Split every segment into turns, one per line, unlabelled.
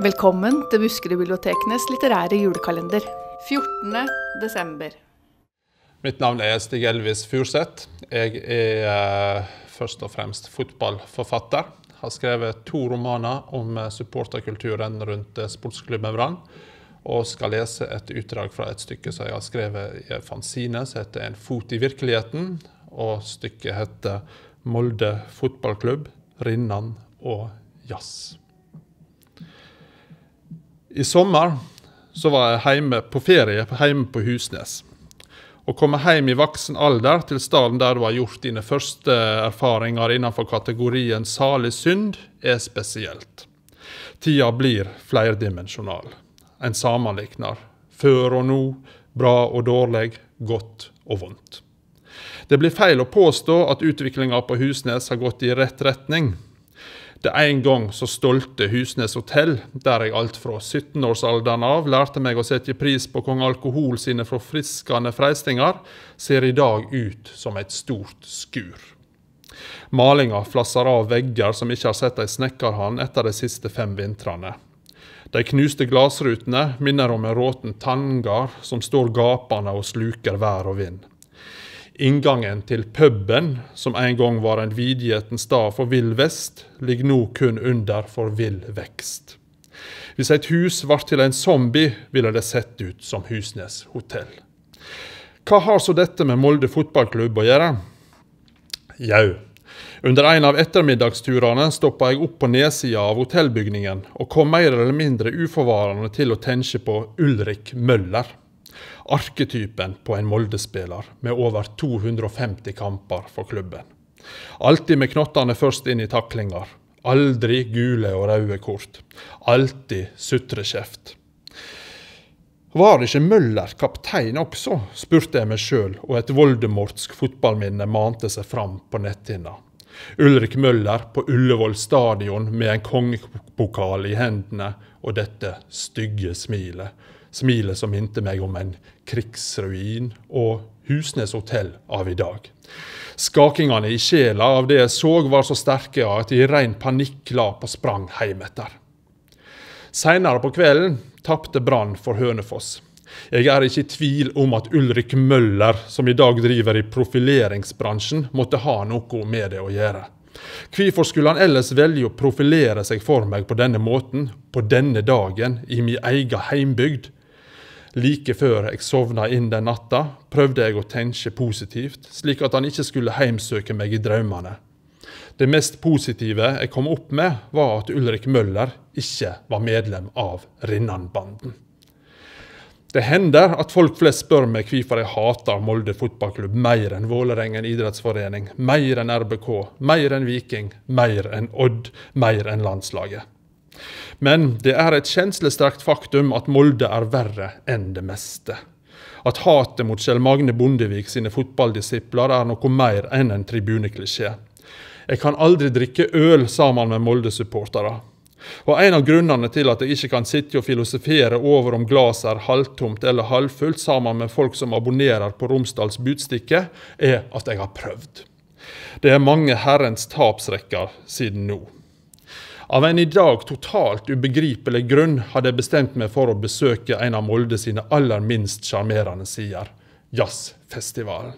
Velkommen til Buskerudbibliotekenes litterære julekalender. 14. desember.
Mitt navn er Stig Elvis Furseth. Jeg er eh, først og fremst fotballforfatter. Har skrevet to romaner om eh, supporterkulturen rundt eh, sportsklubben Brann. Og skal lese et utdrag fra et stykke som jeg har skrevet i en fanzine som heter 'En fot i virkeligheten'. Og stykket heter 'Molde fotballklubb, Rinnan og jazz'. I sommer så var jeg hjemme på ferie hjemme på Husnes. Å komme hjem i voksen alder til stedet der du har gjort dine første erfaringer innenfor kategorien salig synd, er spesielt. Tida blir flerdimensjonal. En sammenligner før og nå, bra og dårlig, godt og vondt. Det blir feil å påstå at utviklinga på Husnes har gått i rett retning. Det en gang så stolte Husnes hotell, der jeg alt fra 17-årsalderen av lærte meg å sette pris på kong Alkohol sine forfriskende freistinger, ser i dag ut som et stort skur. Malinga flasser av vegger som ikke har sett ei snekkerhann etter de siste fem vintrene. De knuste glassrutene minner om en råten tanngard som står gapende og sluker vær og vind. Inngangen til puben, som en gang var en vidgjeten stad for vill vest, ligger nå kun under for vill vekst. Hvis et hus ble til en zombie, ville det sett ut som Husnes hotell. Hva har så dette med Molde fotballklubb å gjøre? Jau, under en av ettermiddagsturene stoppa jeg opp på nedsida av hotellbygningen, og kom mer eller mindre uforvarende til å tenke på Ulrik Møller. Arketypen på en Molde-spiller med over 250 kamper for klubben. Alltid med knottene først inn i taklinger. Aldri gule og røde kort. Alltid sutrekjeft. Var ikke Møller kaptein også, spurte jeg meg sjøl, og et voldemortsk fotballminne mante seg fram på netthinna. Ulrik Møller på Ullevål stadion med en kongepokal i hendene og dette stygge smilet Smilet som minte meg om en krigsruin og Husnes hotell av i dag. Skakingene i sjela av det jeg så, var så sterke at jeg i rein panikk la på sprang heimetter. Seinere på kvelden tapte Brann for Hønefoss. Jeg er ikke i tvil om at Ulrik Møller, som i dag driver i profileringsbransjen, måtte ha noe med det å gjøre. Hvorfor skulle han ellers velge å profilere seg for meg på denne måten, på denne dagen, i min egen heimbygd? Like før jeg sovna inn den natta, prøvde jeg å tenke positivt, slik at han ikke skulle heimsøke meg i drømmene. Det mest positive jeg kom opp med, var at Ulrik Møller ikke var medlem av Rinnan-banden. Det hender at folk flest spør meg hvorfor jeg hater Molde fotballklubb mer enn Vålerengen idrettsforening, mer enn RBK, mer enn Viking, mer enn Odd, mer enn landslaget. Men det er et kjenslesterkt faktum at Molde er verre enn det meste. At hatet mot Kjell Magne Bondevik sine fotballdisipler er noe mer enn en tribuneklisjé. Jeg kan aldri drikke øl sammen med Molde-supportere. Og En av grunnene til at jeg ikke kan sitte og filosofere over om glasset er halvtomt eller halvfullt sammen med folk som abonnerer på Romsdals Budstikke, er at jeg har prøvd. Det er mange herrens tapsrekker siden nå. Av en i dag totalt ubegripelig grunn hadde jeg bestemt meg for å besøke en av Molde sine aller minst sjarmerende sider, jazzfestivalen.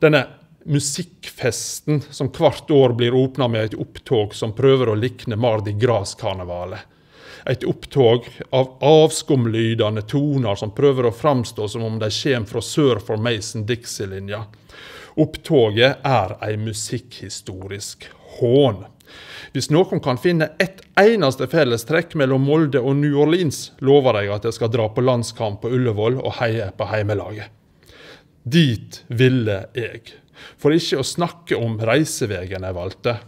Denne musikkfesten som hvert år blir åpna med et opptog som prøver å likne Mardi Gras-karnevalet. Et opptog av avskumlydende toner som prøver å framstå som om de kommer fra sør for Mason-Dixie-linja. Opptoget er ei musikkhistorisk hån. Hvis noen kan finne ett eneste fellestrekk mellom Molde og New Orleans, lover jeg at jeg skal dra på landskamp på Ullevål og heie på heimelaget. Dit ville jeg. For ikke å snakke om reiseveien jeg valgte.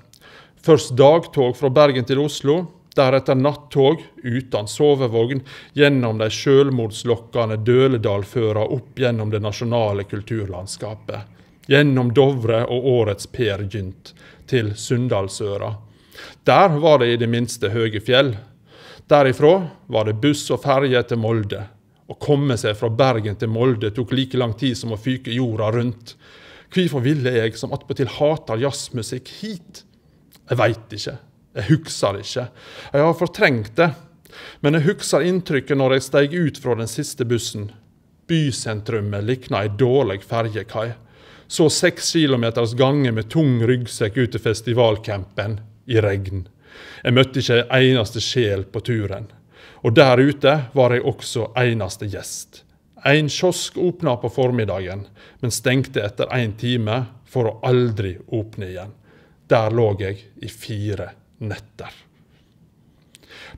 Først dagtog fra Bergen til Oslo, deretter nattog uten sovevogn gjennom de sjølmordslokkende Døledalføra opp gjennom det nasjonale kulturlandskapet. Gjennom Dovre og årets Per Gynt til Sunndalsøra. Der var det i det minste høye fjell. Derifra var det buss og ferje til Molde. Å komme seg fra Bergen til Molde tok like lang tid som å fyke jorda rundt. Hvorfor ville jeg, som attpåtil hater jazzmusikk, hit? Jeg veit ikke. Jeg husker ikke. Jeg har fortrengt det. Men jeg husker inntrykket når jeg steg ut fra den siste bussen. Bysentrumet likna ei dårlig ferjekai. Så seks kilometers gange med tung ryggsekk ut til festivalcampen i regn. Jeg møtte ikke ei eneste sjel på turen. Og der ute var jeg også eneste gjest. En kiosk åpna på formiddagen, men stengte etter én time for å aldri åpne igjen. Der lå jeg i fire netter.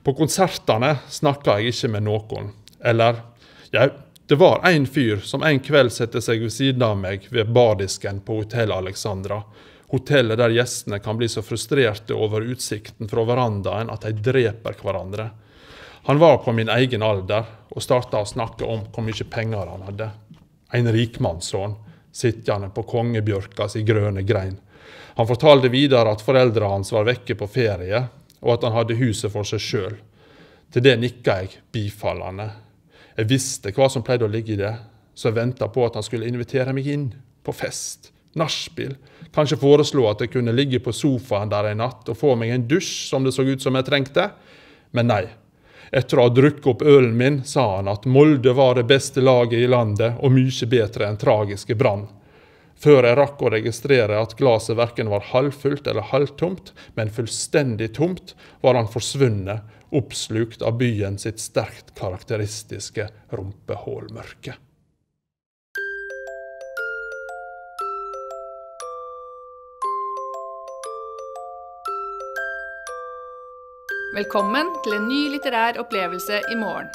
På konsertene snakka jeg ikke med noen. Eller ja, det var en fyr som en kveld satte seg ved siden av meg ved bardisken på Hotell Alexandra. Hotellet der gjestene kan bli så frustrerte over utsikten fra verandaen at de dreper hverandre. Han var på min egen alder og starta å snakke om hvor mye penger han hadde. En rikmannssønn sittende på kongebjørkas i grønne grein. Han fortalte videre at foreldrene hans var vekke på ferie, og at han hadde huset for seg sjøl. Til det nikka jeg bifallende. Jeg visste hva som pleide å ligge i det, så jeg venta på at han skulle invitere meg inn, på fest, nachspiel. Kanskje foreslå at jeg kunne ligge på sofaen der en natt og få meg en dusj, som det så ut som jeg trengte. Men nei. Etter å ha drukket opp ølen min, sa han at Molde var det beste laget i landet og mye bedre enn tragiske Brann. Før jeg rakk å registrere at glasset verken var halvfullt eller halvtomt, men fullstendig tomt, var han forsvunnet oppslukt av byen sitt sterkt karakteristiske rumpehullmørke.
Velkommen til en ny litterær opplevelse i morgen.